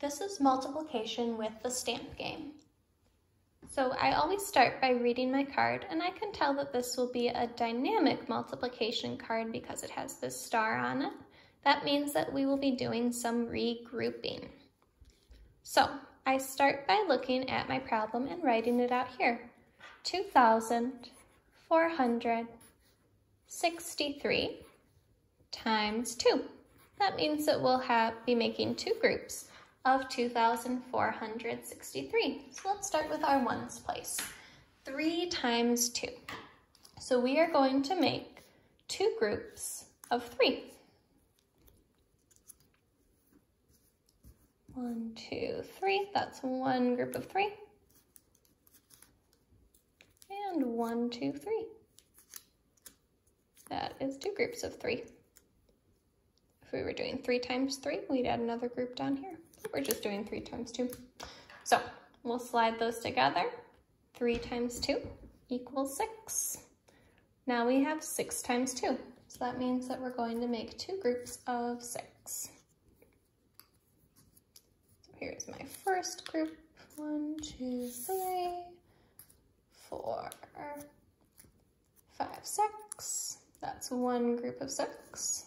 This is multiplication with the stamp game. So I always start by reading my card and I can tell that this will be a dynamic multiplication card because it has this star on it. That means that we will be doing some regrouping. So I start by looking at my problem and writing it out here. 2,463 times 2. That means that we'll have be making two groups of 2,463. So let's start with our ones place. 3 times 2. So we are going to make two groups of 3. One, two, three. That's one group of three. And one, two, three. That is two groups of three. If we were doing three times three, we'd add another group down here. We're just doing three times two. So we'll slide those together. Three times two equals six. Now we have six times two. So that means that we're going to make two groups of six. So here's my first group. One, two, three, four, five, six. That's one group of six.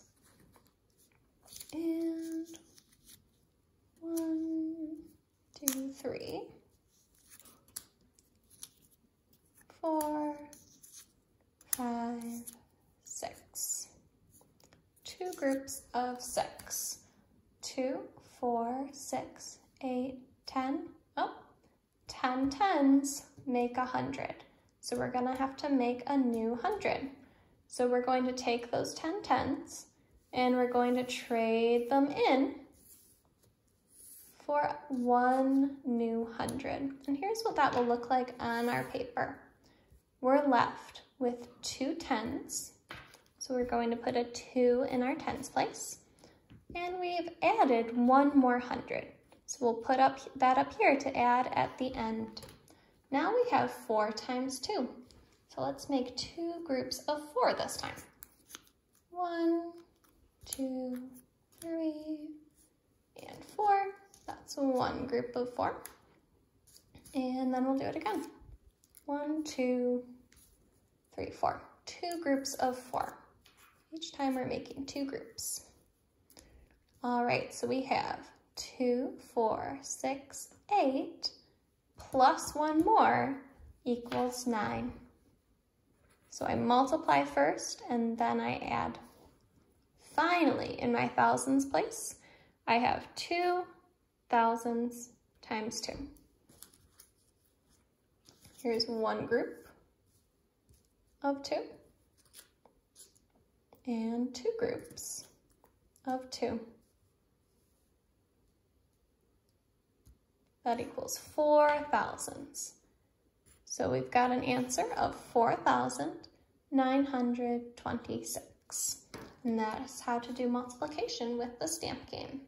And one, two, three, four, five, six. Two groups of six. Two, four, six, eight, ten. Oh, ten tens make a hundred. So we're gonna have to make a new hundred. So we're going to take those 10 tens and we're going to trade them in for one new hundred. And here's what that will look like on our paper. We're left with two tens. So we're going to put a two in our tens place. And we've added one more hundred. So we'll put up that up here to add at the end. Now we have four times two. So let's make two groups of four this time. One, two, three. One group of four. And then we'll do it again. One, two, three, four. Two groups of four. Each time we're making two groups. All right, so we have two, four, six, eight, plus one more equals nine. So I multiply first and then I add. Finally, in my thousands place, I have two thousands times two. Here's one group of two and two groups of two. That equals four thousands. So we've got an answer of 4,926. And that is how to do multiplication with the stamp game.